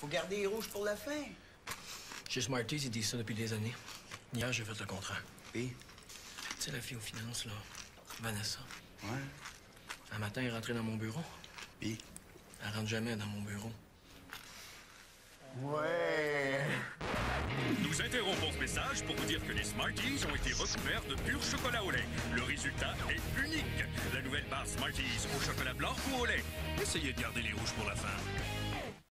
Faut garder les rouges pour la fin. Chez Smarties, ils disent ça depuis des années. Hier, j'ai fait le contrat. Puis? Tu sais, la fille aux finances, là, Vanessa. Ouais. Un matin, elle est rentrée dans mon bureau. Puis? Elle rentre jamais dans mon bureau. Ouais. Nous interrompons ce message pour vous dire que les Smarties ont été recouverts de pur chocolat au lait. Le résultat est unique. La nouvelle barre Smarties au chocolat blanc ou au lait. Essayez de garder les rouges pour la fin.